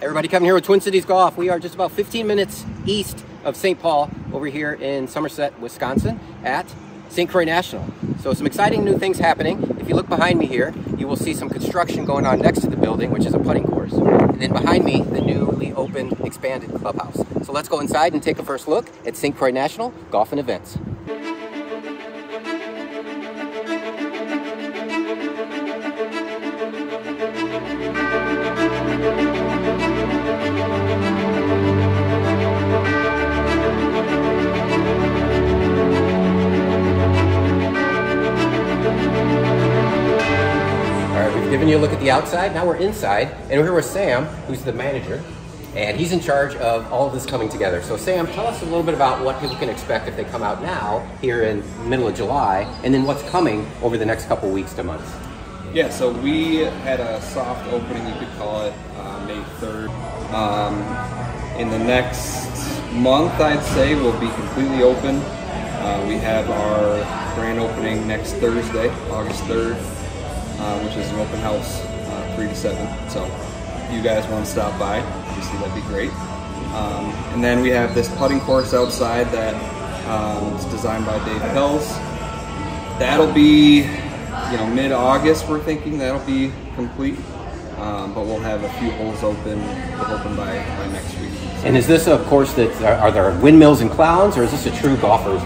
Everybody coming here with Twin Cities Golf. We are just about 15 minutes east of St. Paul over here in Somerset, Wisconsin at St. Croix National. So some exciting new things happening. If you look behind me here, you will see some construction going on next to the building, which is a putting course. And then behind me, the newly opened, expanded clubhouse. So let's go inside and take a first look at St. Croix National Golf and Events. Giving you a look at the outside. Now we're inside, and we're here with Sam, who's the manager, and he's in charge of all of this coming together. So Sam, tell us a little bit about what people can expect if they come out now, here in middle of July, and then what's coming over the next couple weeks to months. Yeah, so we had a soft opening, you could call it, uh, May 3rd. Um, in the next month, I'd say, we'll be completely open. Uh, we have our grand opening next Thursday, August 3rd uh, which is an open house, uh, 3 to 7. So if you guys want to stop by, obviously that'd be great. Um, and then we have this putting course outside that um, is designed by Dave Pelz. That'll be, you know, mid-August we're thinking that'll be complete. Um, but we'll have a few holes open, open by, by next week. And is this a course that, are, are there windmills and clowns, or is this a true golfer's?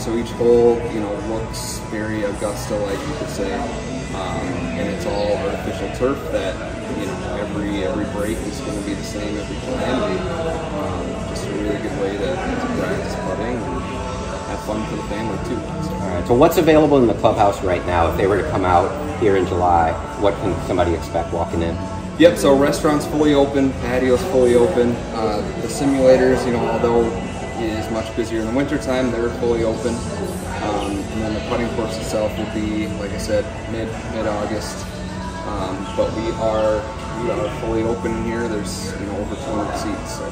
So each hole, you know, looks very Augusta-like, you could say, um, and it's all artificial turf that, you know, every every break is going to be the same every time. Um, just a really good way to, to practice putting and have fun for the family too. So. All right. So what's available in the clubhouse right now? If they were to come out here in July, what can somebody expect walking in? Yep, so restaurant's fully open, patio's fully open. Uh, the simulators, you know, although is much busier in the wintertime. They're fully open. Um, and then the putting course itself will be, like I said, mid mid August. Um, but we are we are fully open here. There's you know over 200 seats. So.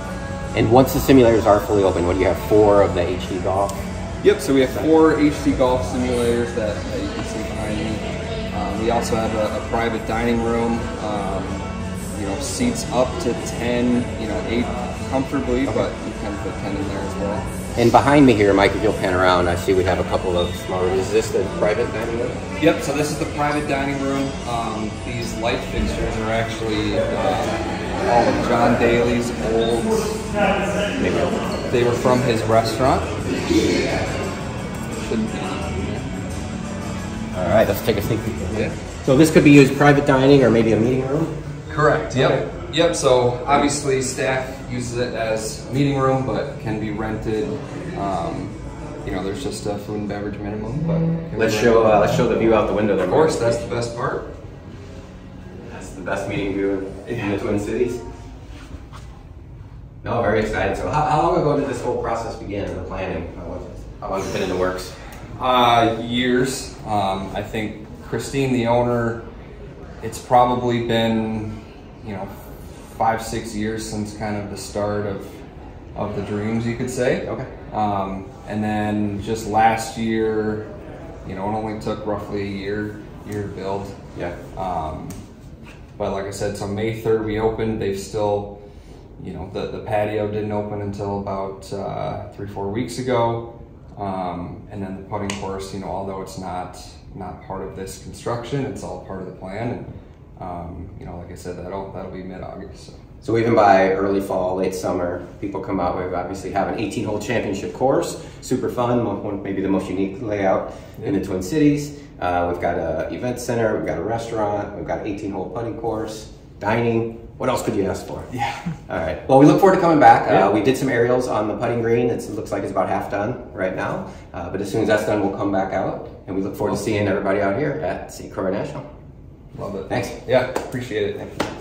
And once the simulators are fully open, what do you have? Four of the HD golf. Yep. So we have four HD golf simulators that, that you can see behind me. Um, we also have a, a private dining room. Um, you know, seats up to 10. You know, eight comfortably, okay. but put 10 in there as well. And behind me here, Mike, if you'll pan around, I see we have a couple of small rooms. Is this the private dining room? Yep, so this is the private dining room. Um, these light fixtures are actually uh, all of John Daly's old, maybe they were from his restaurant. All right, let's take a sneak peek. Yeah. So this could be used private dining or maybe a meeting room? Correct, yep. Okay. Yep, so obviously staff uses it as a meeting room, but can be rented. Um, you know, there's just a food and beverage minimum, but let's show uh, let's show the view out the window. There, of course, that's the best part. That's the best meeting view in the Twin Cities. No, very excited. So, how, how long ago did this whole process begin? The planning? How long has it been in the works? Uh, years. Um, I think Christine, the owner, it's probably been, you know, five six years since kind of the start of of the dreams, you could say. Okay. Um, and then just last year, you know, it only took roughly a year year to build. Yeah. Um, but like I said, so May third we opened. They've still, you know, the the patio didn't open until about uh, three four weeks ago. Um, and then the putting course, you know, although it's not not part of this construction, it's all part of the plan. And um, you know, like I said, that'll that'll be mid August. So. so. even by early fall, late summer, people come out. We obviously have an 18 hole championship course, super fun, one, maybe the most unique layout yeah. in the Twin Cities. Uh, we've got a event center, we've got a restaurant, we've got an 18 hole putting course, dining. What else could you ask for? Yeah. All right. Well, we look forward to coming back. Yeah. Uh, we did some aerials on the putting green. It's, it looks like it's about half done right now. Uh, but as soon as that's done, we'll come back out, and we look forward to seeing everybody out here at St. Croix National. Love it. Thanks. Yeah, appreciate it. Thank you.